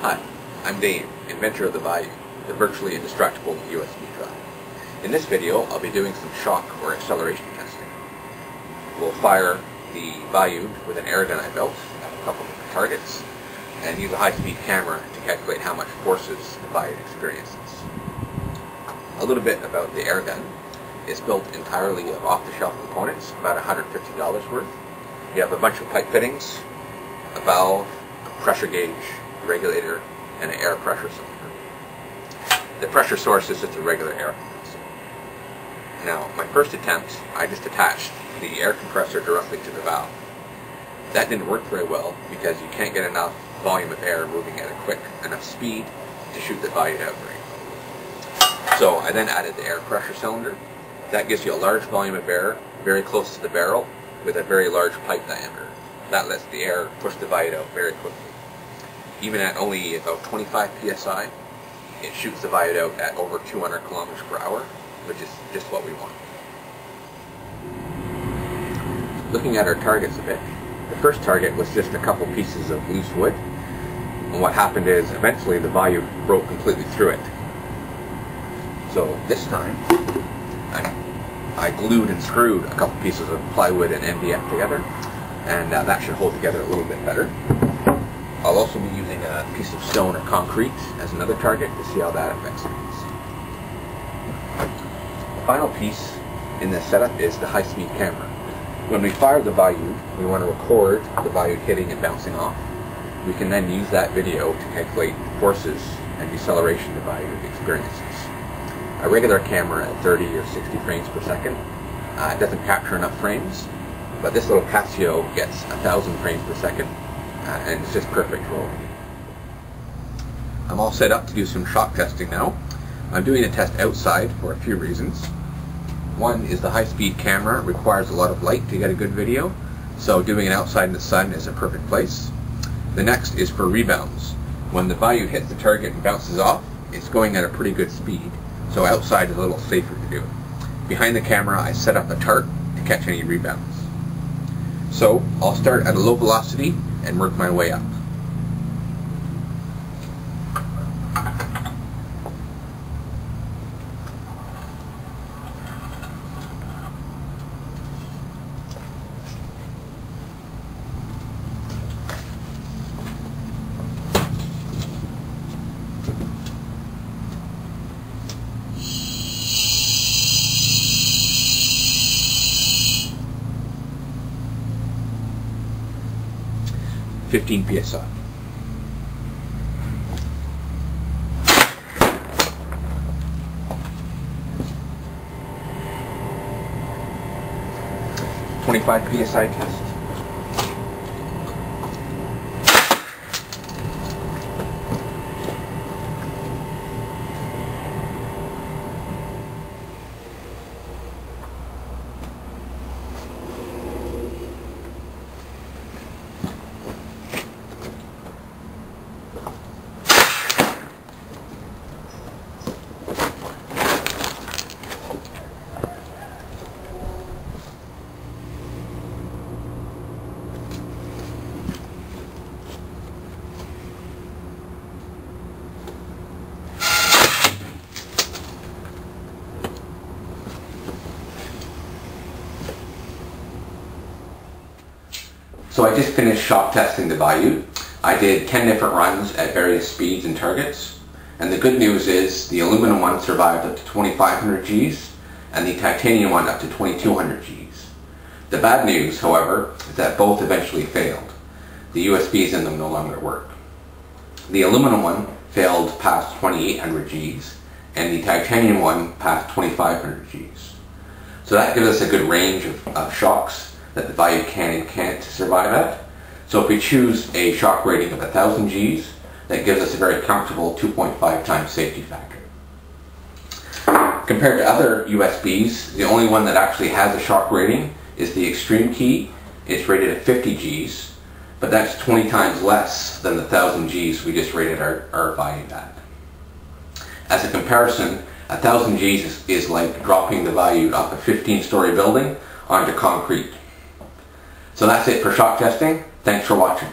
Hi, I'm Dane, inventor of the VIUD, the virtually indestructible USB drive. In this video, I'll be doing some shock or acceleration testing. We'll fire the VIUD with an air gun I built at a couple of targets and use a high-speed camera to calculate how much forces the VIUD experiences. A little bit about the air gun. It's built entirely of off-the-shelf components, about $150 worth. You have a bunch of pipe fittings, a valve, a pressure gauge, regulator, and an air pressure cylinder. The pressure source is just a regular air compressor. Now, my first attempt, I just attached the air compressor directly to the valve. That didn't work very well because you can't get enough volume of air moving at a quick enough speed to shoot the VIUD out very. So I then added the air pressure cylinder. That gives you a large volume of air very close to the barrel with a very large pipe diameter. That lets the air push the VIUD out very quickly. Even at only about 25 psi, it shoots the VIUD out at over 200 kilometers per hour, which is just what we want. Looking at our targets a bit, the first target was just a couple pieces of loose wood, and what happened is eventually the VIUD broke completely through it. So this time, I, I glued and screwed a couple pieces of plywood and MDF together, and uh, that should hold together a little bit better. I'll also be using piece of stone or concrete as another target to see how that affects things. The final piece in this setup is the high-speed camera. When we fire the VIUD, we want to record the VIUD hitting and bouncing off. We can then use that video to calculate forces and deceleration the VIUD experiences. A regular camera at 30 or 60 frames per second uh, doesn't capture enough frames, but this little Casio gets 1,000 frames per second, uh, and it's just perfect for I'm all set up to do some shock testing now. I'm doing a test outside for a few reasons. One is the high-speed camera requires a lot of light to get a good video, so doing it outside in the sun is a perfect place. The next is for rebounds. When the VIUD hits the target and bounces off, it's going at a pretty good speed, so outside is a little safer to do it. Behind the camera, I set up a tarp to catch any rebounds. So I'll start at a low velocity and work my way up. Fifteen psi. Twenty-five psi test. I just finished shock testing the VIUD. I did 10 different runs at various speeds and targets. And the good news is the aluminum one survived up to 2500 Gs and the titanium one up to 2200 Gs. The bad news, however, is that both eventually failed. The USBs in them no longer work. The aluminum one failed past 2800 Gs and the titanium one past 2500 Gs. So that gives us a good range of, of shocks that the VIUD can and can't survive at. So if we choose a shock rating of 1000 Gs, that gives us a very comfortable 2.5 times safety factor. Compared to other USBs, the only one that actually has a shock rating is the XtremKey. It's rated at 50 Gs, but that's 20 times less than the 1000 Gs we just rated our, our VIUD at. As a comparison, 1000 Gs is, is like dropping the value off a 15-story building onto concrete. So that's it for shock testing. Thanks for watching.